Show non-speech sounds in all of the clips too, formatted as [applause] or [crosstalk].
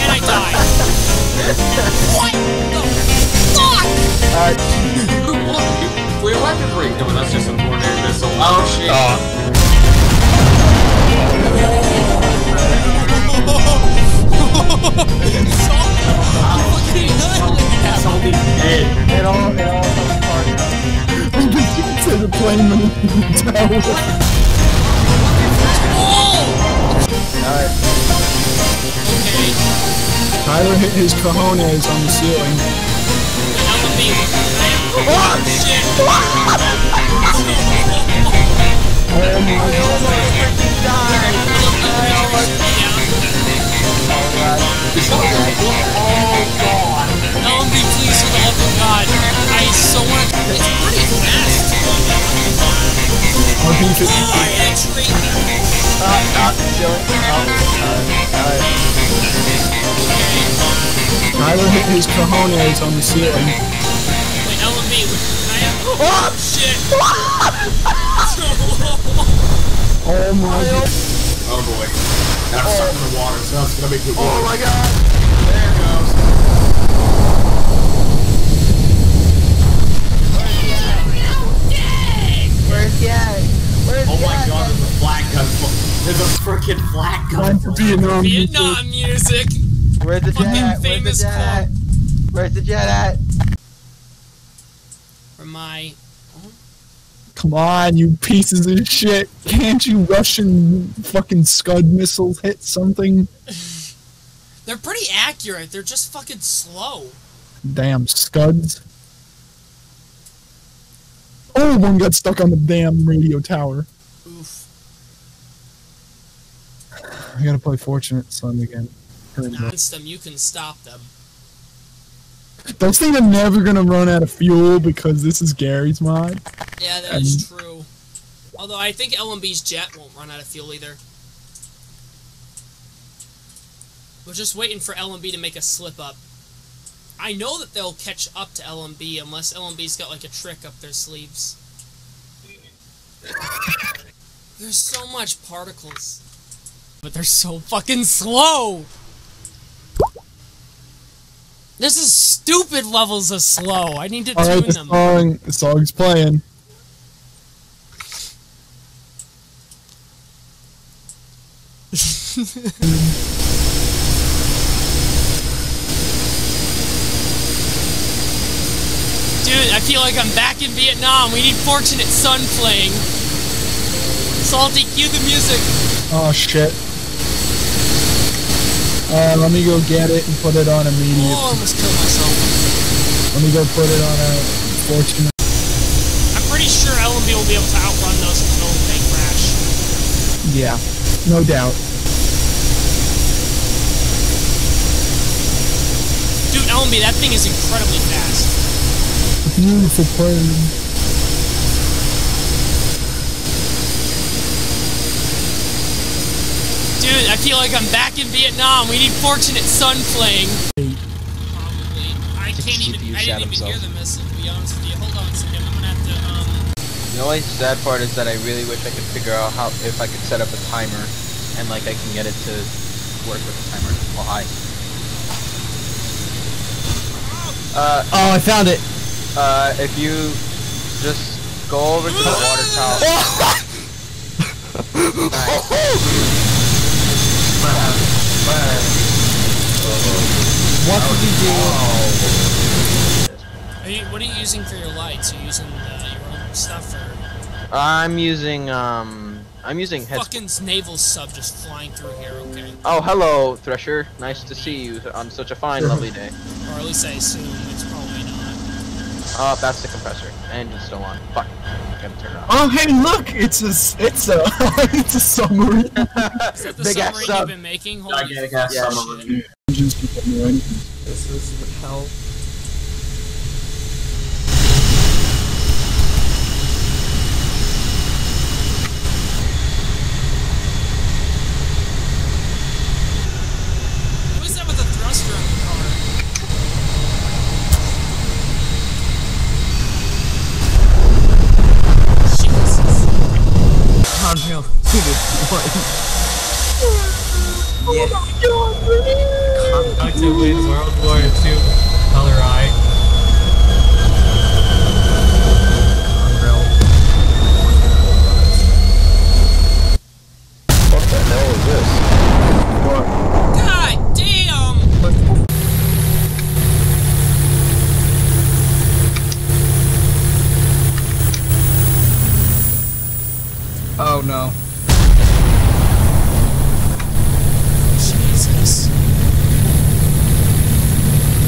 and I died. what the fuck? Wait, weapon break. No, that's just a tornado missile. Oh shit. Salty dead. It all, it all comes apart now. to the plane when it tower. Alright. Tyler hit his cojones on the ceiling. now I'm being. Oh shit! Oh my god. LMB, please, for the love of God. I so want to. It's pretty fast. Oh, I hit. Stop, stop. Oh, alright. Hit his cojones on the ceiling. Wait, LMB, can I have. Oh, shit! Oh my god. Oh boy. Now I'm stuck in the water, so that's gonna make it worse. Oh my god. There it goes. Where's he at? Where's Oh my god, there's a flag gun. There's a freaking flag gun. Time for Vietnam. Vietnam music! Where's the jet at? Where's the jet at? Where's the jet at? For my. Come on, you pieces of shit. Can't you Russian fucking Scud missiles hit something? [laughs] They're pretty accurate, they're just fucking slow. Damn Scuds. Oh, one got stuck on the damn radio tower. Oof. I gotta play Fortunate Son again. Against them, you can stop them. Those things are never gonna run out of fuel because this is Garry's mod. Yeah, that is true. Although I think LMB's jet won't run out of fuel either. We're just waiting for LMB to make a slip up. I know that they'll catch up to LMB unless LMB's got like a trick up their sleeves. There's so much particles. But they're so fucking slow! This is stupid levels of slow. I need to Alright, tune the them. song, the song's playing. [laughs] Dude, I feel like I'm back in Vietnam. We need Fortunate Son playing. Salty, cue the music. Oh shit. Uh, let me go get it and put it on immediate. Oh, I almost killed myself. Let me go put it on a Fortunate. I'm pretty sure LMB will be able to outrun those until they crash. Yeah, no doubt. Dude, LMB, that thing is incredibly fast. Beautiful plane. Dude, I feel like I'm back in Vietnam. We need Fortunate Son playing. Probably. I can't even. I didn't even hear the message. To be honest with you, hold on a second. I'm gonna have to. Um. The only sad part is that I really wish I could figure out how if I could set up a timer and like I can get it to work with the timer. Oh hi. Uh, Oh, I found it. uh, if you just go over to the water tower. [laughs] What did you do? Are you, what are you using for your lights? Are you using uh, your own stuff or I'm using um, I'm using head. fucking naval sub just flying through here? Okay, Oh, hello, Thresher. Nice to see you on such a fine, lovely day. or at least I assume it's probably not. Oh, that's the compressor. Engine's still on. Fuck. Gotta turn it off. Oh, hey, look! It's a, s- it's a, [laughs] it's a submarine. Is that the Big ass submarine sub. you've been making? Holy Gigantic ass Yeah, submarine. Can tell anything. This is hell. The thruster on Yeah. How to win World War II color eye. Unreal. What the hell is this? God damn! Oh no. Jesus.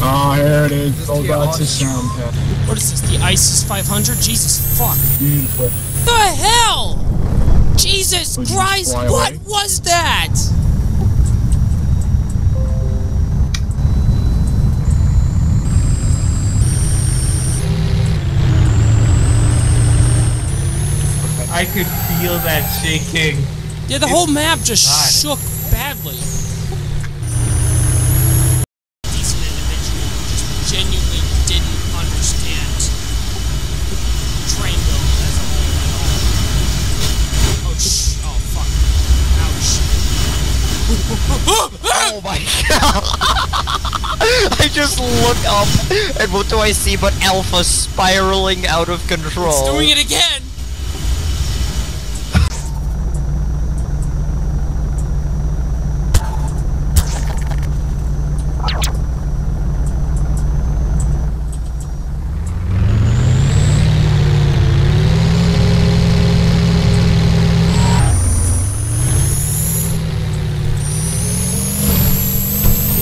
Oh, here it is. Just Oh, the God, it's a sound pad. What is this? The ISIS 500? Jesus fuck. Beautiful. The hell? Jesus Would Christ! What away? was that? I could feel that shaking. Yeah, the whole map just God. shook badly. Oh my god! [laughs] I just look up and what do I see but Alpha spiraling out of control? It's doing it again!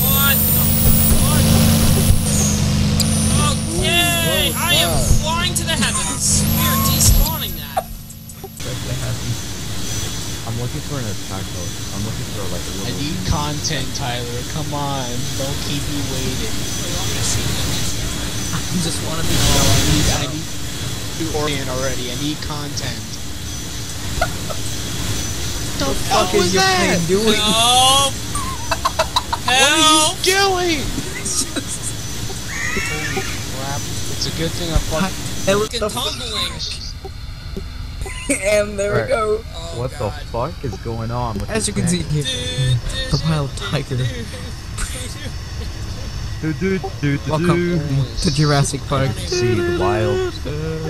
What the fuck? Okay, I am flying to the heavens. We are despawning that. I'm looking for an attack mode. I'm looking for like a I little. need content, Tyler. Come on. Don't keep me waiting. [laughs] I just want to be no, I need I need to orient already. I need content. [laughs] the fuck fuck is your that? plane doing? Help! [laughs] Help! doing? Crap. It's a good thing I fucking Fucking tumbling. and there Right. we go. Oh, What the fuck is going on with As you can see here, the pile of tiger. Do, do, do, do, Welcome do. to Jurassic Park. See the wild.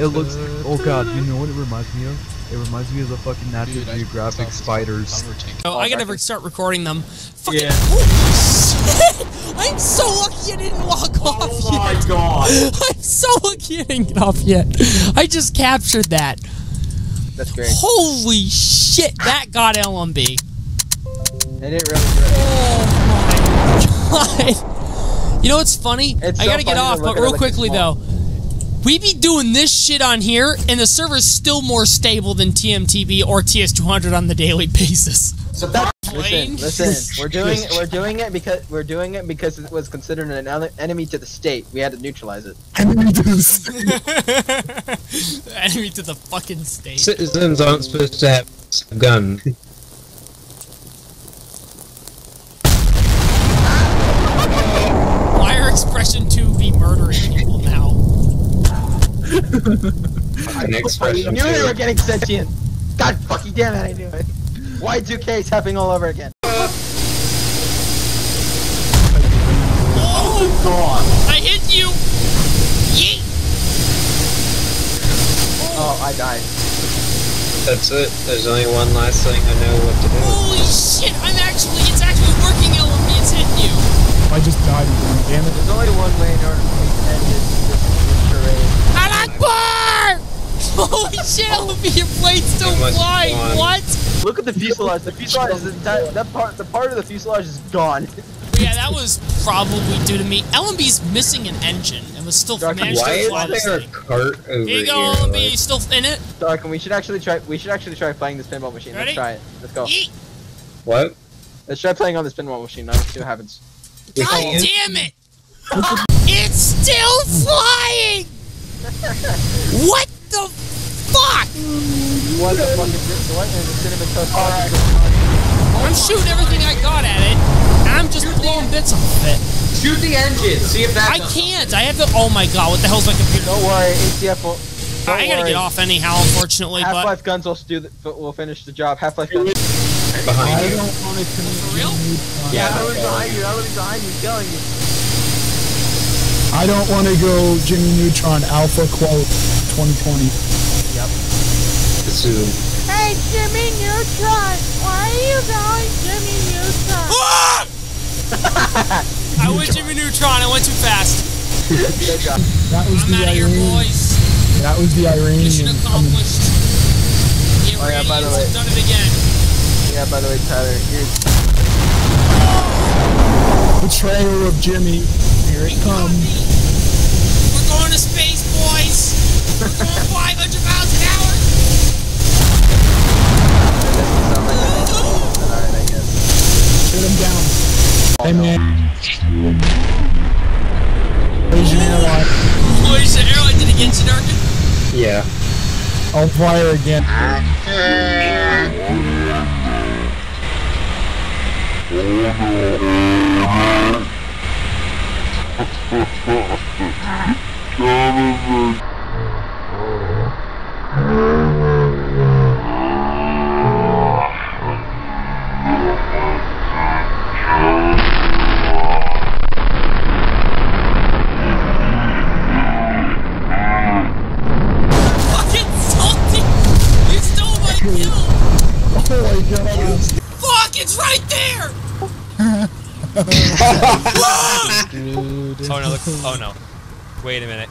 It looks. Oh god, you know what it reminds me of? It reminds me of the fucking National Dude, I- Geographic spiders. Oh, I gotta start recording them. Fucking Yeah. holy shit! I'm so lucky I didn't walk oh off Oh my god. [laughs] I'm so lucky I didn't get off yet. I just captured that. That's great. Holy shit! That got LMB. It didn't really. really Oh my god. You know what's funny? It's I so gotta get off, but real quickly though. We be doing this shit on here, and the server's still more stable than TMTB or TS200 on the daily basis. Plane? Listen, listen. We're [laughs] doing we're doing it because we're doing it because it was considered an enemy to the state. We had to neutralize it. Enemy to the state. [laughs] Enemy to the fucking state. Citizens aren't supposed to have a gun. Why are expression 2 be murdering people now? [laughs] An I knew they were getting sentient. God fucking damn it, I knew it. Y2K is happening all over again. Oh! god! I hit you! Yeet! Oh, I died. That's it. There's only one last thing I know what to do. Holy shit! I'm actually, it's actually working, LMB. It's hitting you. I just died again. Damn it. There's only one way in order for me to end this, this, this charade. Alakbar! [laughs] Holy shit, LMB, your plane's still It must be flying. What? Look at the fuselage. The fuselage is entire, that part. The part of the fuselage is gone. Yeah, that was probably due to me. LMB's missing an engine and was still Dark, managed Why to fly is this there a cart over Here you go, LMB. Like, still in it? Dark, and we should actually try. We should actually try playing this pinball machine. Ready? Let's try it. Let's go. Yeet! what? Let's try playing on this pinball machine. Let's see what happens. God damn it! [laughs] it's still flying! [laughs] what the fuck? What the fuck is this? What is the cinnamon toast? I'm shooting everything I got at it, I'm just blowing bits off of it. Shoot the engine. See if that. I can't. I have to. Oh my god! What the hell's my computer? Don't worry, ATF will. Don't I gotta worry. get off anyhow, unfortunately. But Half-Life guns will do. The, will finish the job. Half-Life guns. Behind I you. don't want to For real? Neutron. Yeah, Elody's behind you. Elody's behind you, killing you. I don't want to go Jimmy Neutron Alpha quote 2020. This is Hey, Jimmy Neutron, why are you going Jimmy Neutron? Ah! [laughs] I went Jimmy Neutron. I went too fast. That was I'm the out of here, Iranian. boys. That was the Mission Iranian. coming. accomplished. The Oh, yeah, by the way. done it again. Yeah. By the way, Tyler, here's Betrayal of Jimmy. Here it comes. We're going to space, boys. We're going 500 miles an hour. sound like a Alright, I guess. Shut him down. Hey man. Asian airline. Boy, is the airline did it get you, Darkin? yeah. I'll fire again. Fucking it's right there. Oh no, look. Oh no. Wait a minute.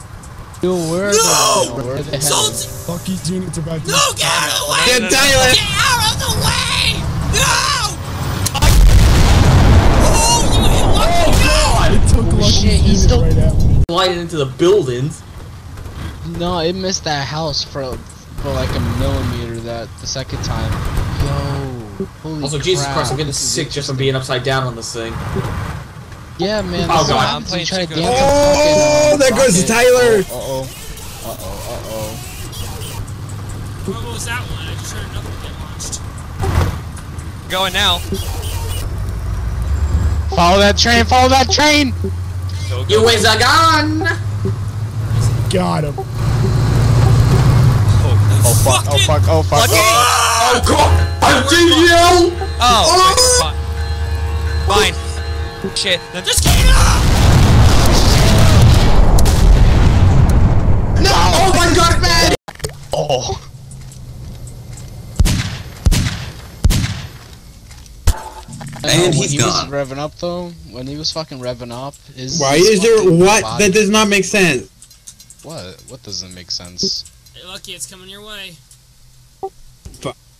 Dude, where No! where the hell? Salty. Fuck these units about to. No, get out of the way. Get Tyler! Get out of the way. No. Oh, you hit Lucky. No. It took Lucky's shit, he's still- right at me. Sliding into the buildings. No, it missed that house for for like a millimeter that the second time. Yo, holy Also, Jesus. Christ, I'm getting This sick just from being upside down on this thing. Yeah, man. Oh, God. I'm playing when you try to too dance good. on fucking, Oh, there goes rocket. Tyler. Uh oh. Uh oh. Uh oh. What was that one? I just heard another one get launched. Going now. Follow that train. Follow that train. Go, go. You is a gun! Got him. Oh fuck. Oh fuck. Oh fuck. Lucky. Oh god! I did you! Oh. oh! Wait, fi- Fine. Shit. Then Just get up. No! Oh my god, man! Oh. And when he's he gone. was revving up though, when he was fucking revving up, his Why his is there what? body- That does not make sense. What? What doesn't make sense? Hey, Lucky, it's coming your way.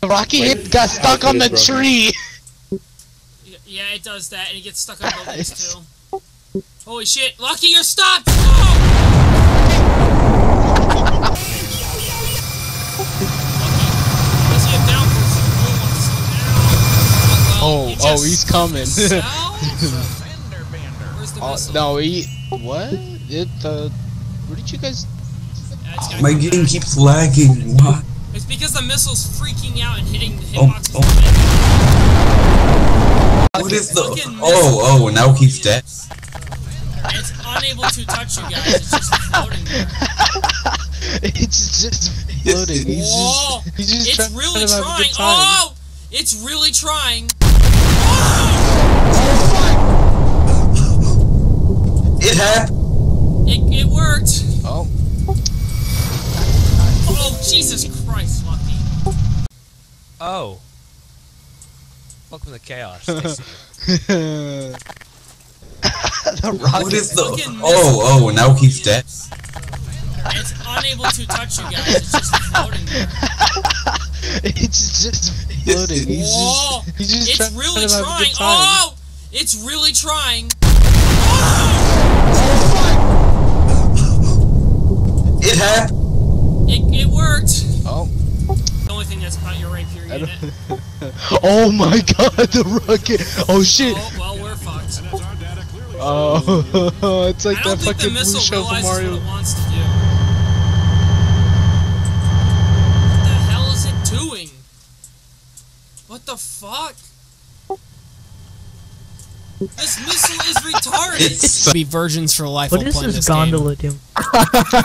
The rocket hit got stuck on the broken. tree. Yeah, it does that, and it gets stuck on buildings too. Holy shit, Lucky, you're stopped! No! Lucky, let's get down for some good ones. Down. Oh, oh, he's coming. Where's [laughs] the Oh, missile? no, he. What? It the. Where did you guys? Yeah, oh, My game keeps lagging. What? It's because the missile's freaking out and hitting the Oh, hitboxes. oh. What is the? Oh, oh, now he's dead. It's unable to touch you guys. It's just floating there. [laughs] it's just floating. He's Whoa! just, he's just It's trying really to trying. Oh! It's really trying. It happened. It, it worked. Oh. Oh, Jesus Christ, Lucky. Oh. Welcome to chaos. [laughs] I see. the What is the? Oh, oh, now he's dead. It's unable to touch you guys. It's just floating there. [laughs] it's just floating. He's Whoa! just, he's just It's trying really to trying. Oh! It's really trying. It happened. It, it worked. Oh. The only thing that's about your rapier unit. [laughs] Oh my god, the rocket! Oh, oh shit! Oh, well, we're fucked. Oh, [laughs] it's like that think the fucking blue missile shell from realizes Mario. what it wants to do. What the hell is it doing? What the fuck? This missile is retarded. It's be virgins for life. What while is playing this game. gondola doing?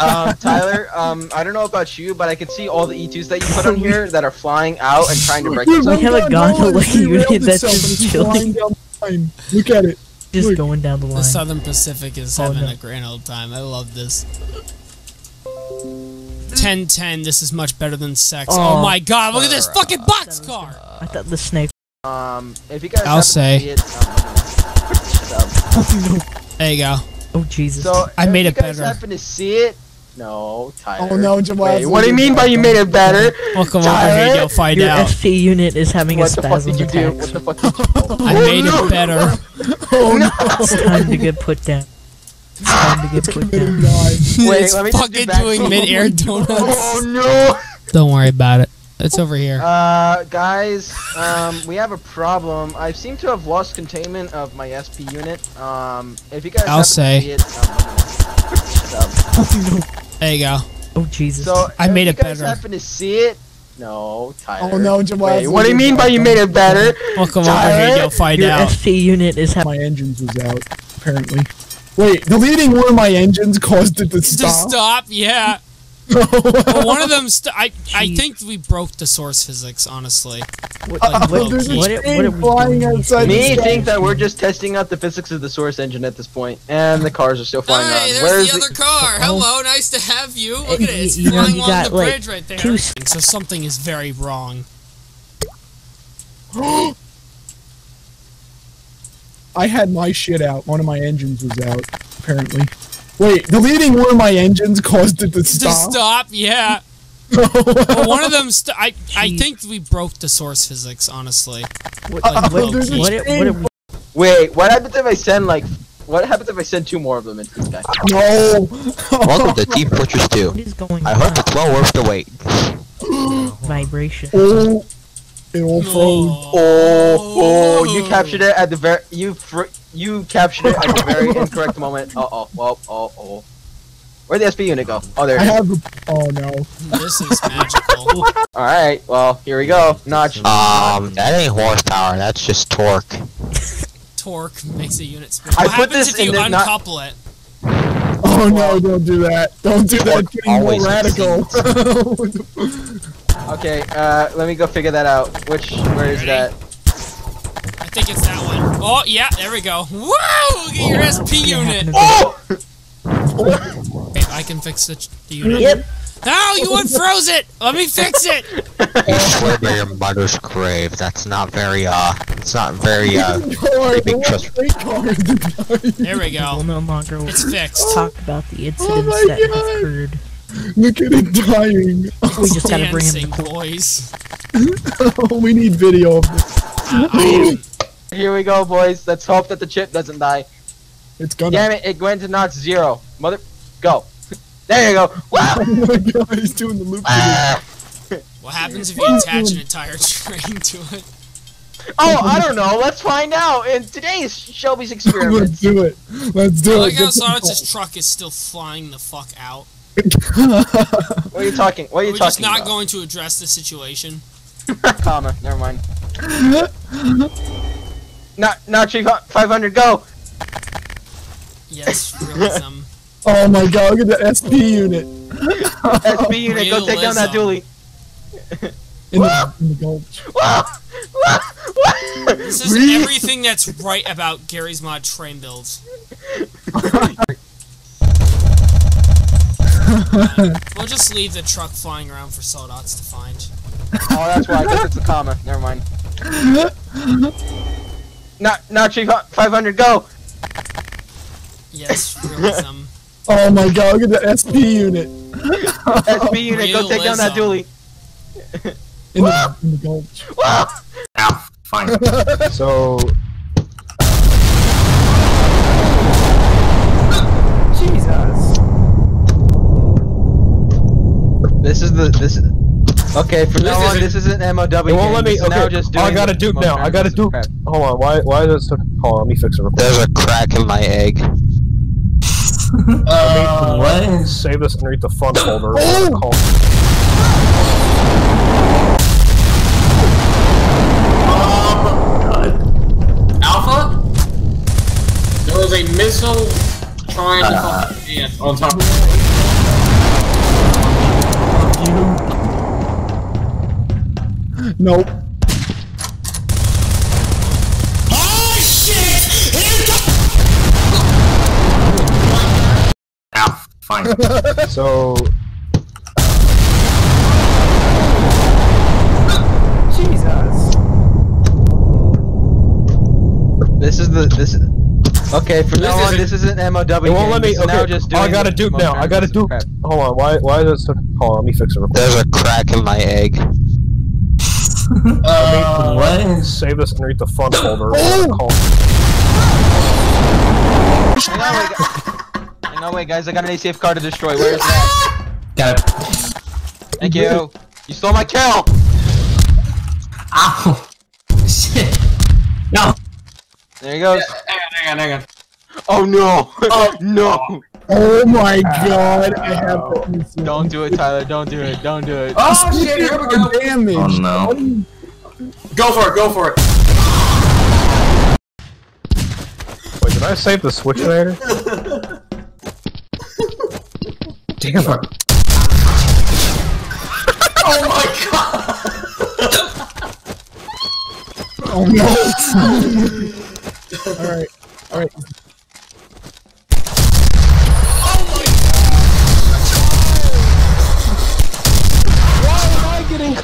um, Tyler, um, I don't know about you, but I can see all the E2s that you put on here that are flying out and trying to break Dude, themselves. We have a gondola it's unit that's itself just it's chilling. down the line. Look at it. Just Look. going down the line. The. Southern Pacific is Oh, having no. a grand old time. I love this. 10-10, this is much better than sex. Oh, Oh. my god, look at this fucking boxcar! I thought the snake. Um, if you guys I'll happen to say. see it, um, shut. [laughs] There you go. Oh Jesus. So, I if made you guys better. happen to see it, no, Tyler. Oh no, Jamal. Wait, what do you mean by you made it better? [laughs] Welcome over Tyler? here, you'll find Your out. SP unit is having What a the fuck spasm did you do? attack. What the fuck did you do? [laughs] I made it better. Oh no. It's time to get put down. It's time to get put down. Wait, it's let me just do fucking doing mid-air donuts. Oh no! Don't worry about it. It's over here. Uh, guys, um, we have a problem. I seem to have lost containment of my SP unit. Um, if you guys I'll say. to see it, um. [laughs] There you go. Oh Jesus. So, I if made you guys better. happen to see it, no, Tyler. Oh no, Jamal. Wait, what do you mean by you made it better? Welcome over Tyler? here, you'll find Your out. SP unit is having. My engines was out, apparently. Wait, deleting one of my engines caused it to To stop. stop, yeah. Well, one of [laughs] them, st- I I think we broke the source physics, honestly. What, Like, what, There's a what, what, train are we flying outside Me think that we're just testing out the physics of the source engine at this point, and the cars are still flying Hey, around. there's Where's the other car. Oh. Hello, nice to have you. Look at it, it's You know, flying you along got, the like, bridge right there. two So something is very wrong. [gasps] I had my shit out. One of my engines was out, apparently. Wait, deleting one of my engines caused it to To stop. stop, yeah. [laughs] well, one of them, st- I I think we broke the source physics, honestly. What, uh, Like, what, there's what, what, train are we Wait, what happens if I send like? What happens if I send two more of them into this guy? No. Welcome to [laughs] Deep Fortress 2. What is going I on? hope it's well worth the wait. [gasps] Vibration. Oh, it all froze. Oh, oh, you captured it at the very you fr- you captured it at the very [laughs] incorrect moment. Uh oh, oh, oh, oh. Where'd the SP unit go? Oh, there I it is. have. A, oh no. This is magical. [laughs] All right, well here we go. Notch. Um, that ain't horsepower, that's just torque. [laughs] Torque makes a unit spin. I What put this if you in the- not- uncouple it? Oh no! Don't do that. Don't do that. Torque It's getting more always radical. Okay, uh, let me go figure that out. Which where is Ready? that? I think it's that one. Oh, yeah, there we go. Woo! Get your SP unit. Oh! [laughs] Okay, I can fix the, the unit. Yep. No, you unfroze it! Let me fix it! You swear by your mother's grave. That's not very, uh, it's not very, uh, Car, big the trust- freight car is dying. There we We'll go. no longer It's [laughs] fixed. talk about the incidents my that God. have occurred. Look at it dying. We just gotta bring him to court. boys. Oh, [laughs] we need video of this. I- [gasps] Here we go, boys. Let's hope that the chip doesn't die. It's gonna. Damn it! It went to not zero. Mother, go. There you go. Wow. [laughs] Oh my god, he's doing the loop. Ah. what happens if you attach an entire [laughs] train to it? Oh, I don't know. Let's find out in today's Shelby's experiment. [laughs] Let's experiments. do it. Let's I do like it. how Get some Sonic's truck is still flying the fuck out. What are you talking? What are you We're just not about? going to address the situation. Comma. Never mind. Not not five hundred. Go. Yes, realism. [laughs] Oh my god, look at the SP unit. [laughs] SP unit, go take down that dually. [laughs] In the, in the gulch. This is everything that's right about Garry's mod train builds. We'll just leave the truck flying around for Soldots to find. Oh, that's why. I guess it's a comma. Never mind. [laughs] Not, not Chief 500, go! Yes, [laughs] realism. Oh my god, look at the SP unit. SP unit, go take down that dually. In the, in the gulch. Ow, fine. [laughs] So Jesus. This is the, this is, okay, from now on, this isn't MOW it won't game, let me. this Okay, just oh, I got a the dupe now. I got a random dupe. crap. Hold on. Why? Why does it? Hold on. Let me fix it real quick. There's a crack in my egg. Uh, what? Save this underneath the fun folder. Oh! Call- Alpha? There was a missile trying to fucking ant on top of You. Nope. Ow, fine. [laughs] So Jesus. This is the, this is, okay, from now on, this isn't MOW it won't let me. this is now Okay. just Oh, doing I got a the dupe now. I got a random dupe. Hold on. Why? Why does it? Hold on. Let me fix it real quick. There's a crack in my egg. Uh, what? Save this underneath the fun folder. Oh! Call- Hang on, wait, gu- hang on, wait, guys, I got an ACF card to destroy, where is that? Got it. Thank you. You stole my kill! Ow. Shit. No. There he goes. Hang on, hang on, hang on. Oh no! Oh [laughs] no! Oh my [laughs] god, I have that Don't do it, Tyler, don't do it, don't do it. Oh, oh shit, here we go. damage. Oh no. Go for it, go for it. Wait, did I save the switch switchinator? [laughs] Damn it. Oh my god. Oh no. [laughs] alright, alright.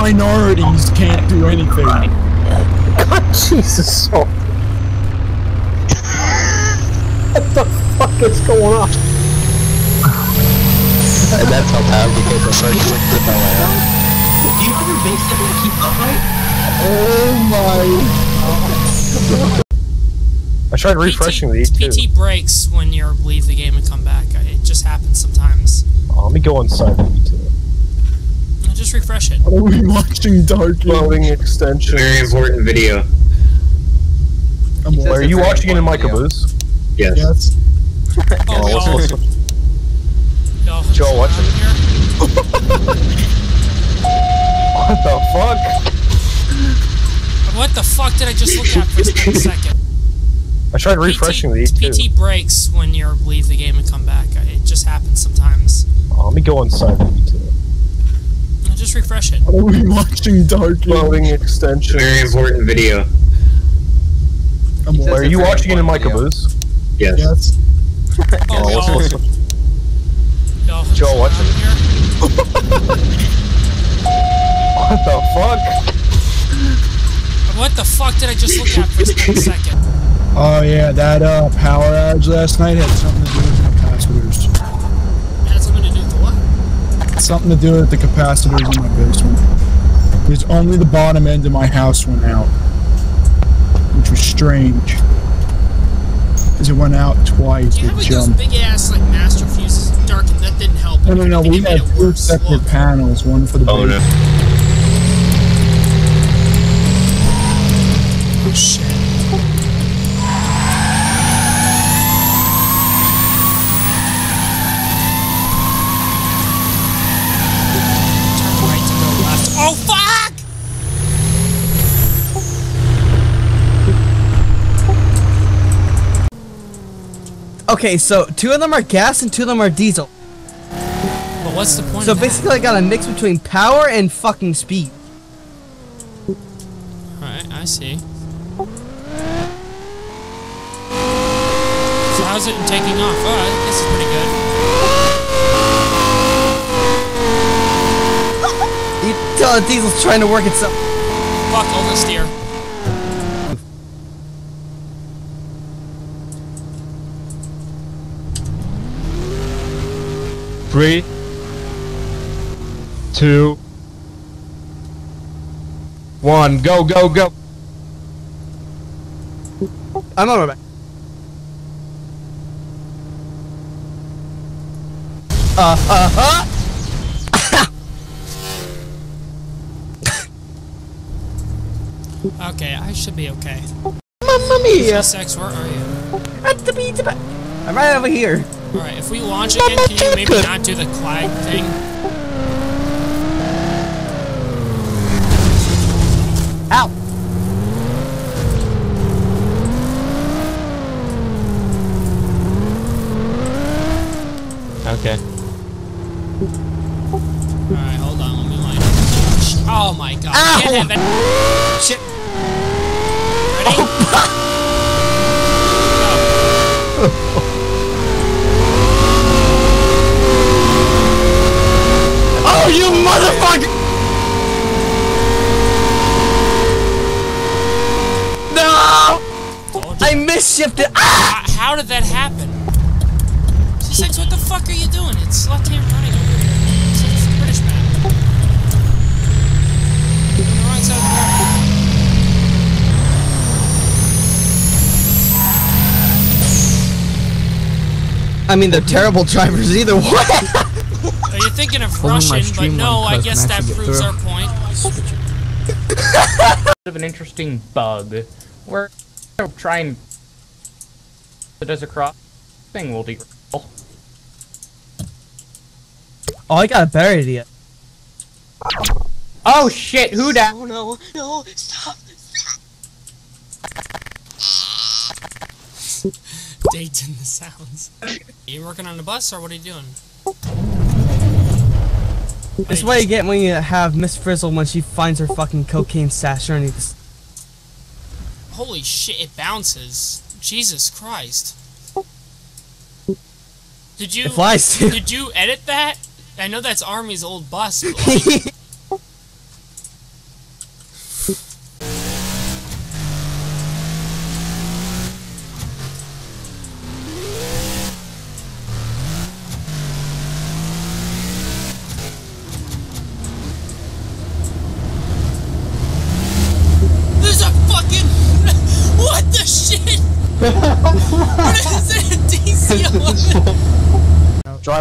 minorities can't do anything. God, Jesus. Oh. what the fuck is going on? And that's how bad because the first thing to know Do you ever basically keep up right? Oh my I tried refreshing these too. PT breaks when you leave the game and come back. It just happens sometimes. Oh, let me go inside the too. Now Just refresh it. my. Are we watching Dark Loading extension. Very important video. I'm Are you watching it in my caboose? Yes. Yes. [laughs] Oh, Oh, we what's- all, what's- we all Joe, watch it. here? [laughs] What the fuck? What the fuck did I just look at for a split [laughs] second? I tried refreshing these too. PT breaks when you leave the game and come back. It just happens sometimes. Oh, let me go inside the too. Now Just refresh it. Are we watching Dark Loading extension. Very important video. I'm Are you watching it in my caboose? Yes. Yes. [laughs] Oh, we what's- all, what's- we all Joe, watch it. here? [laughs] What the fuck? What the fuck did I just look at for a second? [laughs] Oh yeah, that uh, power outage last night had something to do with the capacitors. Had something to do with the what? Something to do with the capacitors in my basement. Because only the bottom end of my house went out. Which was strange. Because it went out twice You have with like those big ass like master fuses, dark, and that didn't help. No, no, no. We have two separate panels. One for the. Oh, base. no. Oh shit. Turn right to go left. Oh fuck! Okay, so two of them are gas and two of them are diesel. But what's the point So of that? basically, I got a mix between power and fucking speed. Alright, I see. So how's it taking off? Oh, this is pretty good. You tell the diesel's trying to work itself. Fuck, oversteer. Three, two, one. Go, go, go. I'm on my back. Uh, uh, huh? Okay, I should be okay. Mamma mia! Sex, where are you? At the beach, but I'm right over here. Alright, if we launch again, can you maybe not do the clag thing? Ow! Okay. Alright, hold on, let me line Oh my god, Ow! can't have it. Shit. Ready? Oh, you motherfucker! No! Told you. I misshifted. Ah! How, how did that happen? C6, what the fuck are you doing? It's left hand running over here. It's, it's the British map. On the wrong side of the map. I mean, they're terrible drivers either way. [laughs] Oh, you're thinking of Only Russian, but no, I guess that proves our point. [laughs] of an interesting bug We're try and it does a cross thing will derail. Oh, I got a better idea. Oh shit, who that? Oh no, no, stop. [laughs] Dayton the sounds. Are you working on the bus or what are you doing? This is what you get when you have Miss Frizzle when she finds her fucking cocaine stash underneath this. Holy shit, it bounces. Jesus Christ. Did you It flies too. Did you edit that? I know that's Army's old bus, [laughs]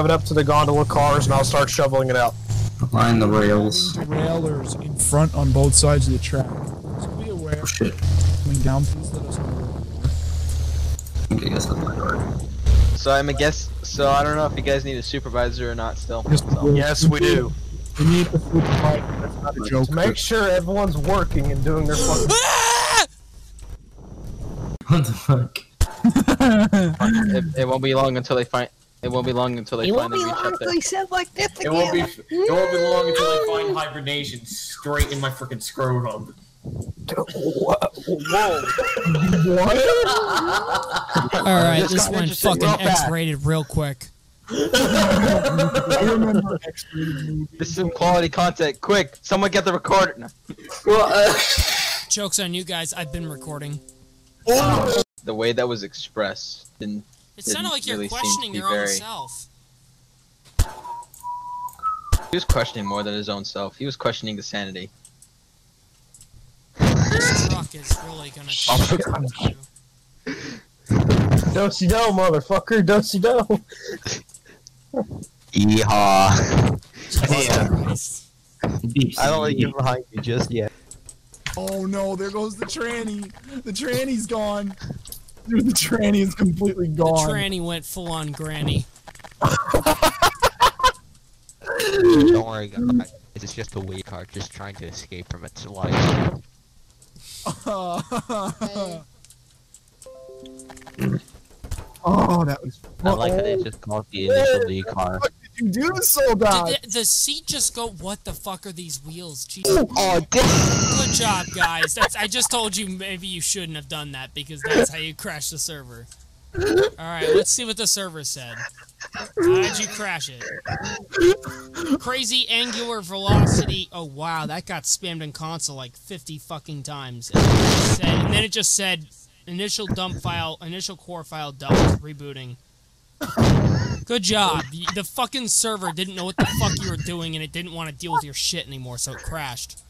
it up to the gondola cars and I'll start shoveling it out. Line the rails. Railers in front on both sides of the track. So be aware. Oh shit. Coming down, please let us know. I think I guess that's my yard. So I'm a guess. So I don't know if you guys need a supervisor or not. Still. So. Yes, we do. We need the supervisor. That's not a joke. Make sure everyone's working and doing their fucking. [laughs] What the fuck? [laughs] it, it won't be long until they find. It won't be long until they finally reach up there. It won't be. It won't be long until I find hibernation straight in my freaking scrotum. What? Alright, This this got went interesting fucking real. X-rated real quick. I [laughs] remember This is some quality content. Quick, someone get the recorder. No. Joke's on you guys, I've been recording. [laughs] The way that was expressed didn't. It sounded like you're really questioning be your own self. He was questioning more than his own self. He was questioning the sanity. This truck is really gonna [laughs] Oh take you. [laughs] Dosey do, motherfucker. Dosey [laughs] do. Yeehaw. Jesus I don't want to get behind me just yet. Oh no, there goes the tranny. The tranny's gone. Dude, the tranny is completely gone. The tranny went full on granny. Don't worry, guys. It's just a weak heart just trying to escape from its life. [laughs] oh, that was. I like how they just call it the initial D car. You do? Did the, the seat just go? What the fuck are these wheels? Jeez. Oh, Good job, guys. That's. I just told you maybe you shouldn't have done that because that's how you crash the server. All right, let's see what the server said. How did you crash it? Crazy angular velocity. Oh wow, that got spammed in console like 50 fucking times. And then it just said, and then it just said initial dump file, initial core file dumped, rebooting. Good job. The the fucking server didn't know what the fuck you were doing and it didn't want to deal with your shit anymore, so it crashed.